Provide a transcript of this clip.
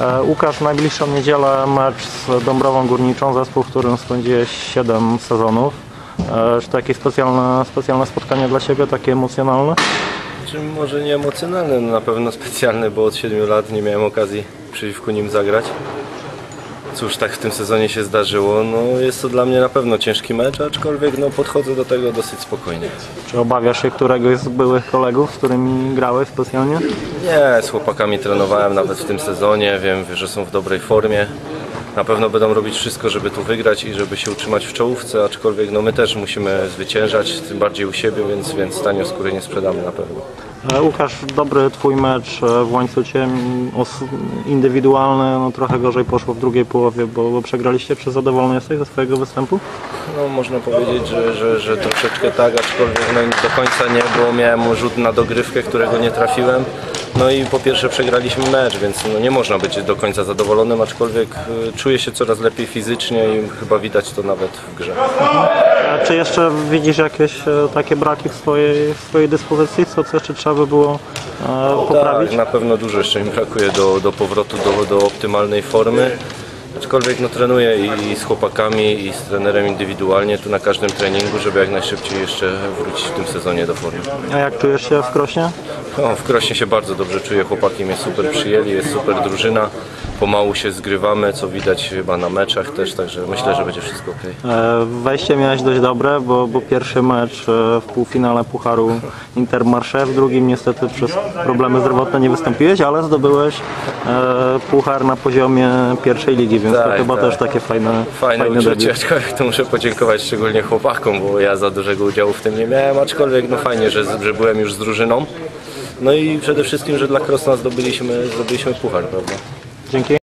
E, Łukasz, najbliższą niedzielę mecz z Dąbrową Górniczą, zespół, w którym spędziłeś 7 sezonów. E, Czy to jakieś specjalne, specjalne spotkanie dla Ciebie, takie emocjonalne? Czy może nie emocjonalny, no na pewno specjalny, bo od 7 lat nie miałem okazji przeciwko nim zagrać. Cóż, tak w tym sezonie się zdarzyło. No, jest to dla mnie na pewno ciężki mecz, aczkolwiek no, podchodzę do tego dosyć spokojnie. Czy obawiasz się któregoś z byłych kolegów, z którymi grałeś specjalnie? Nie, z chłopakami trenowałem nawet w tym sezonie, wiem, że są w dobrej formie. Na pewno będą robić wszystko, żeby tu wygrać i żeby się utrzymać w czołówce, aczkolwiek no, my też musimy zwyciężać, tym bardziej u siebie, więc, więc tanio skóry nie sprzedamy na pewno. E, Łukasz, dobry Twój mecz e, w łańcucie, indywidualny, no trochę gorzej poszło w drugiej połowie, bo, bo przegraliście. Czy zadowolony jesteś ze swojego występu? No, można powiedzieć, że, że, że troszeczkę tak, aczkolwiek no, do końca nie, bo miałem rzut na dogrywkę, którego nie trafiłem. No i po pierwsze przegraliśmy mecz, więc no, nie można być do końca zadowolonym, aczkolwiek y, czuję się coraz lepiej fizycznie i chyba widać to nawet w grze. A czy jeszcze widzisz jakieś e, takie braki w swojej, w swojej dyspozycji, co, co jeszcze trzeba by było e, poprawić? Tak, na pewno dużo jeszcze mi brakuje do, do powrotu do, do optymalnej formy. Aczkolwiek no, trenuję i, z chłopakami, i z trenerem indywidualnie tu na każdym treningu, żeby jak najszybciej jeszcze wrócić w tym sezonie do formy. A jak czujesz się w Krośnie? No, w Krośnie się bardzo dobrze czuję, chłopaki mnie super przyjęli, jest super drużyna. Pomału się zgrywamy, co widać chyba na meczach też, także myślę, że będzie wszystko ok. E, Wejście miałeś dość dobre, bo, bo pierwszy mecz e, w półfinale Pucharu Intermarché, w drugim niestety przez problemy zdrowotne nie wystąpiłeś, ale zdobyłeś e, Puchar na poziomie pierwszej ligi, więc to Tak, chyba tak. też takie fajne, Fajne fajne uczucie, aczkolwiek to muszę podziękować szczególnie chłopakom, bo ja za dużego udziału w tym nie miałem, aczkolwiek no fajnie, że, że byłem już z drużyną. No i przede wszystkim, że dla Krosna zdobyliśmy, zdobyliśmy puchar, prawda? Dzięki.